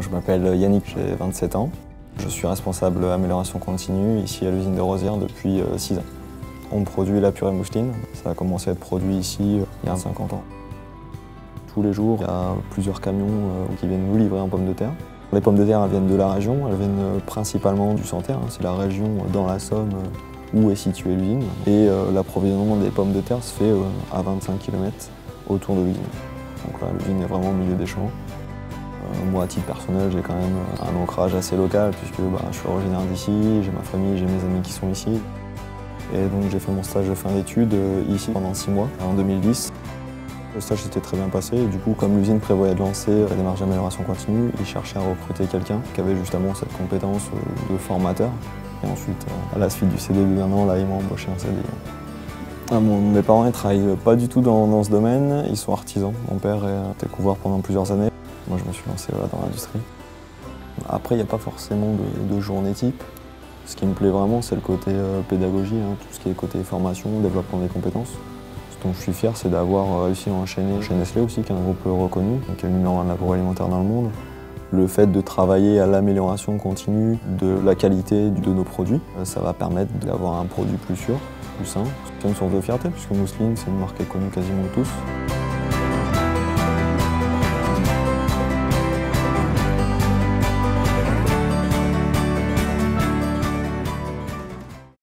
Je m'appelle Yannick, j'ai 27 ans. Je suis responsable amélioration continue ici à l'usine de Rosière depuis 6 ans. On produit la purée mousseline. Ça a commencé à être produit ici il y a 50 ans. Tous les jours, il y a plusieurs camions qui viennent nous livrer en pommes de terre. Les pommes de terre viennent de la région, elles viennent principalement du Santerre. Hein. C'est la région dans la Somme où est située l'usine. Et l'approvisionnement des pommes de terre se fait à 25 km autour de l'usine. Donc là, l'usine est vraiment au milieu des champs. Euh, moi, à titre personnel, j'ai quand même un ancrage assez local puisque bah, je suis originaire d'ici, j'ai ma famille, j'ai mes amis qui sont ici. Et donc j'ai fait mon stage de fin d'études euh, ici pendant six mois, en 2010. Le stage s'était très bien passé et du coup, comme l'usine prévoyait de lancer la démarche d'amélioration continue, ils cherchaient à recruter quelqu'un qui avait justement cette compétence euh, de formateur. Et ensuite, à la suite du CDD d'un an, là, ils m'ont embauché en CDI. Ah, mes parents ne travaillent pas du tout dans, ce domaine, ils sont artisans. Mon père était couvreur pendant plusieurs années. Moi je me suis lancé dans l'industrie. Après il n'y a pas forcément de, journée type. Ce qui me plaît vraiment c'est le côté euh, pédagogie, hein, tout ce qui est côté formation, développement des compétences. Ce dont je suis fier c'est d'avoir réussi à enchaîner chez Nestlé aussi, qui est un groupe reconnu, qui est le numéro un de l'agroalimentaire dans le monde. Le fait de travailler à l'amélioration continue de la qualité de nos produits, euh, ça va permettre d'avoir un produit plus sûr, C'est une source de fierté puisque Mousseline, c'est une marque connue quasiment tous.